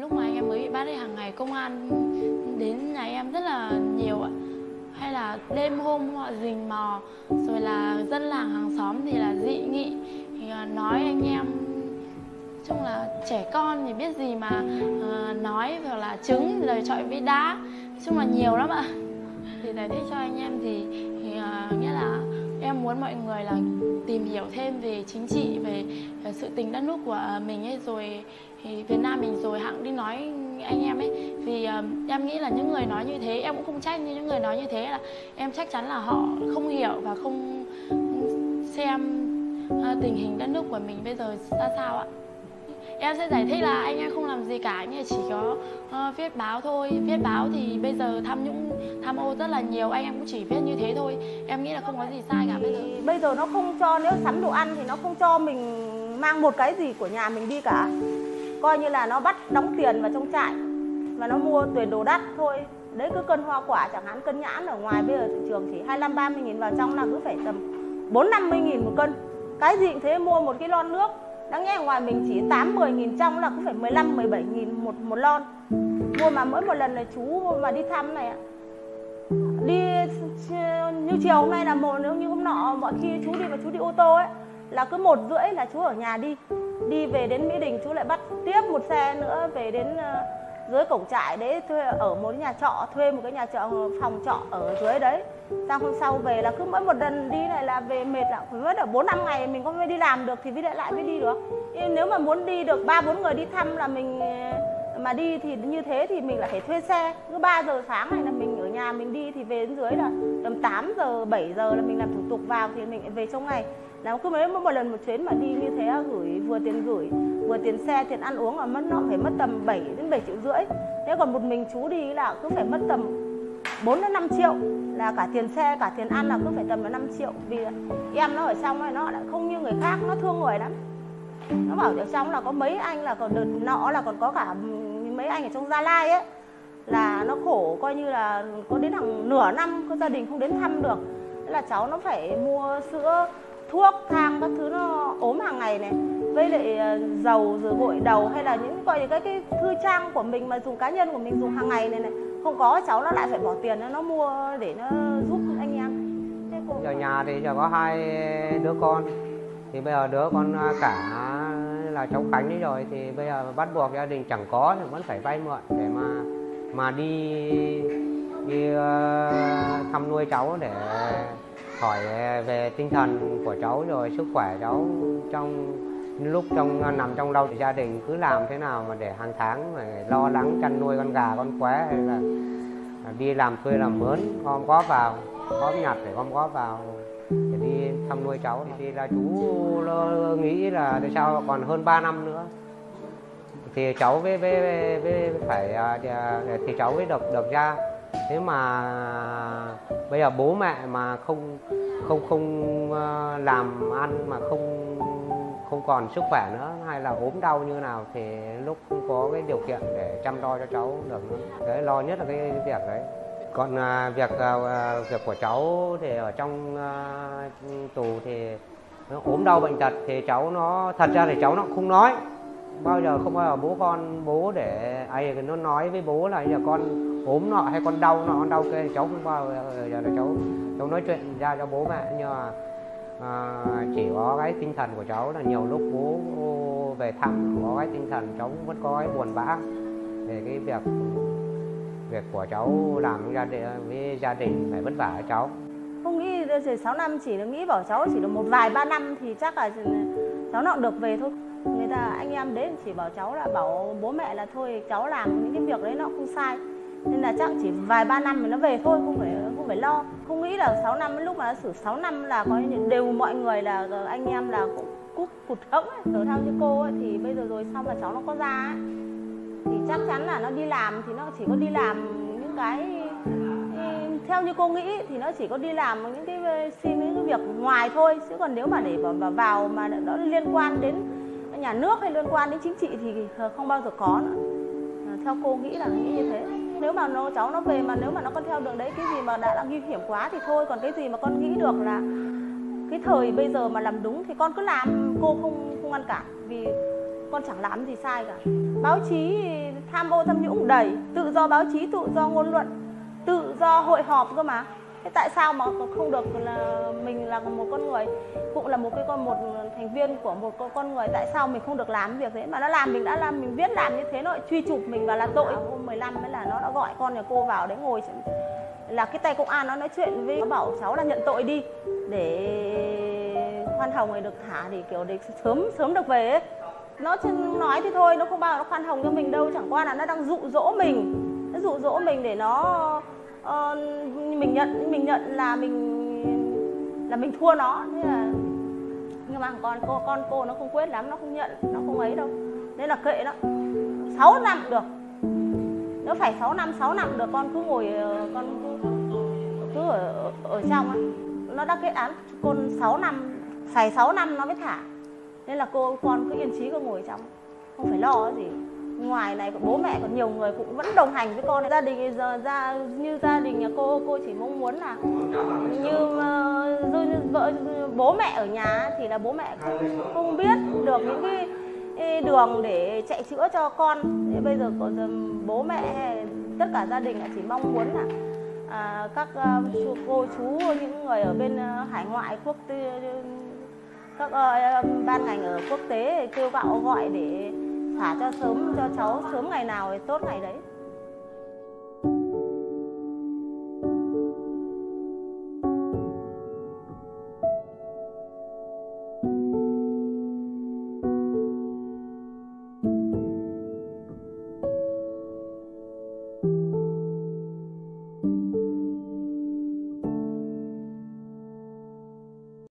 Lúc mà anh em mới bị bắt thì hàng ngày công an đến nhà em rất là nhiều ạ. Hay là đêm hôm họ rình mò, rồi là dân làng hàng xóm thì là dị nghị, thì ờ, nói anh em chung là trẻ con thì biết gì mà uh, nói hoặc là trứng lời chọi với đá. Chung là nhiều lắm ạ. Thì giải thích cho anh em thì, thì uh, nghĩa là em muốn mọi người là tìm hiểu thêm về chính trị về Ờ, sự tình đất nước của ờ, mình ấy rồi thì Việt Nam mình rồi hẵng đi nói anh em ấy. Vì uh, em nghĩ là những người nói như thế em cũng không trách nhưng những người nói như thế là em chắc chắn là họ không hiểu và không xem uh, tình hình đất nước của mình bây giờ ra sao ạ. Em sẽ giải thích là anh em không làm gì cả anh ấy chỉ có uh, viết báo thôi. Viết báo thì bây giờ tham nhũng tham ô rất là nhiều anh em cũng chỉ viết như thế thôi. Em nghĩ là không có gì sai cả bây giờ. Bây giờ nó không cho nếu sắm đồ ăn thì nó không cho mình mang một cái gì của nhà mình đi cả. Coi như là nó bắt đóng tiền vào trong trại và nó mua tuyển đồ đắt thôi. Đấy, cứ cân hoa quả chẳng hạn, cân nhãn ở ngoài bây giờ thị trường chỉ 25 30 nghìn vào trong là cứ phải tầm 4 50 nghìn một cân. Cái gì cũng thế, mua một cái lon nước. Đáng nghe ở ngoài mình chỉ 8 10 nghìn trong là cũng phải 15 17 nghìn một một lon. Mua mà mỗi một lần là chú mà đi thăm này ạ. Đi như chiều hôm nay là một, nếu như hôm nọ mọi khi chú đi mà chú đi ô tô ấy là cứ một rưỡi là chú ở nhà đi. Đi về đến mỹ đình chú lại bắt tiếp một xe nữa về đến ờ, dưới cổng trại đấy thuê ở một nhà trọ, thuê một cái nhà trọ, phòng trọ ở dưới đấy. Sang hôm sau về là cứ mỗi một lần đi này là về mệt là phải mất ở bốn năm ngày mình có mới đi làm được thì mới lại lại mới đi được. Nếu mà muốn đi được ba bốn người đi thăm là mình ờ, mà đi thì như thế thì mình lại phải thuê xe. Cứ 3 giờ sáng này là mình nhà mình đi thì về đến dưới là tầm 8 giờ 7 giờ là mình làm thủ tục vào thì mình về trong ngày. Là cứ mấy một lần một chuyến mà đi như thế gửi, vừa tiền gửi, vừa tiền xe, tiền ăn uống là mất, nó phải mất tầm 7 đến 7 triệu rưỡi. Thế còn một mình chú đi là cứ phải mất tầm 4 đến 5 triệu. Là cả tiền xe, cả tiền ăn là cứ phải tầm là 5 triệu. Vì em nó ở trong này nó lại không như người khác, nó thương người lắm. Nó bảo ở trong là có mấy anh là còn đợt nọ là còn có cả mấy anh ở trong gia lai ấy là nó khổ coi như là có đến hàng nửa năm có gia đình không đến thăm được. Thế là cháu nó phải mua sữa thuốc thang các thứ nó ốm hàng ngày này. Với lại dầu rồi gội đầu hay là những gọi là cái cái thư trang của mình mà dùng cá nhân của mình dùng hàng ngày này này. Không có cháu nó lại phải bỏ tiền nó mua để nó giúp anh em. Thế cô... nhà thì giờ có hai đứa con. Thì bây giờ đứa con cả là cháu Khánh đấy rồi thì bây giờ bắt buộc gia đình chẳng có thì vẫn phải vay mượn để mà mà đi đi uh, thăm nuôi cháu để hỏi về tinh thần của cháu rồi sức khỏe cháu trong lúc trong nằm trong đau thì gia đình cứ làm thế nào mà để hàng tháng mà lo lắng chăn nuôi con gà con qué hay là đi làm thuê làm mướn gom góp vào góp nhặt để gom góp vào để đi thăm nuôi cháu. Thì là chú nghĩ là tại sao còn hơn 3 năm nữa? Thì cháu với với, với, với phải à, à, thì cháu mới được được ra. Thế mà bây giờ bố mẹ mà không không không à, làm ăn mà không không còn sức khỏe nữa hay là ốm đau như nào thì lúc không có cái điều kiện để chăm lo cho cháu được nữa. Đấy lo nhất là cái, cái việc đấy. Còn à, việc à, việc của cháu thì ở trong à, tù thì nó ốm đau bệnh tật thì cháu nó thật ra thì cháu nó không nói bao giờ không bao giờ bố con bố để à, ai nó nói với bố là giờ con ốm nọ hay con đau nọ con đau kia cháu không bao giờ là cháu cháu nói chuyện ra cho bố mẹ. Nhưng mà à, chỉ có cái tinh thần của cháu là nhiều lúc bố về thăm có cái tinh thần cháu vẫn có cái buồn bã về cái việc việc của cháu làm gia đình với gia đình phải vất vả cho cháu. Không nghĩ rồi 6 năm chỉ là nghĩ bảo cháu chỉ được một vài ba năm thì chắc là cháu nó được về thôi người ta anh em đến chỉ bảo cháu là bảo bố mẹ là thôi cháu làm những cái việc đấy nó không sai. Nên là chắc chỉ vài ba năm mà nó về thôi không phải không phải lo. Không nghĩ là 6 năm lúc mà nó xử 6 năm là có đều mọi người là anh em là cũng cút cụt hẫng rồi theo như cô ấy, thì bây giờ rồi sau mà cháu nó có ra ấy, thì chắc chắn là nó đi làm thì nó chỉ có đi làm những cái ừ, theo như cô nghĩ thì nó chỉ có đi làm những cái ừ, xin những cái việc ngoài thôi. Chứ còn nếu mà để vào, vào mà nó liên quan đến nhà nước hay liên quan đến chính trị thì ờ, không bao giờ có nữa. Ờ, theo cô nghĩ là nghĩ như thế. Nếu mà nó cháu nó về mà nếu mà nó con theo đường đấy cái gì mà đã, đã nguy hiểm quá thì thôi. Còn cái gì mà con nghĩ được là cái thời bây giờ mà làm đúng thì con cứ làm. Cô không không ngăn cản vì con chẳng làm gì sai cả. Báo chí tham ô tham nhũng đầy. Tự do báo chí tự do ngôn luận tự do hội họp cơ mà thế tại sao mà không được là mình là một con người cũng là một cái con một thành viên của một con người tại sao mình không được làm việc thế? Mà nó làm mình đã làm mình viết làm như thế nó truy chụp mình và là tội. Hôm 15 mới là nó đã gọi con nhà cô vào đấy ngồi là cái tay công an nó nói chuyện với nó bảo cháu là nhận tội đi để khoan hồng này được thả thì kiểu để sớm sớm được về ấy. nó nói thì thôi nó không bao nó khoan hồng cho mình đâu chẳng qua là nó đang dụ dỗ mình. Nó dụ dỗ mình để nó uh, mình nhận mình nhận là mình là mình thua nó. Thế là nhưng mà con cô con cô nó không quyết lắm nó không nhận nó không ấy đâu. Nên là kệ nó. 6 năm được. Nó phải 6 năm 6 năm được. Con cứ ngồi ờ, con cứ, cứ ở, ở trong á. Nó đã kết án con 6 năm phải 6 năm nó mới thả. Nên là cô con cứ yên trí cô ngồi trong. Không phải lo gì ngoài này bố mẹ còn nhiều người cũng vẫn đồng hành với con. Gia đình giờ ra như gia đình nhà cô cô chỉ mong muốn là như uh, vợ bố mẹ ở nhà thì là bố mẹ không, không biết được những cái đường để chạy chữa cho con. Thế bây giờ có bố mẹ tất cả gia đình chỉ mong muốn là à, các uh, cô chú những người ở bên uh, hải ngoại quốc tế các uh, ban ngành ở quốc tế kêu gọi gọi để thả cho sớm cho cháu sớm ngày nào thì tốt ngày đấy.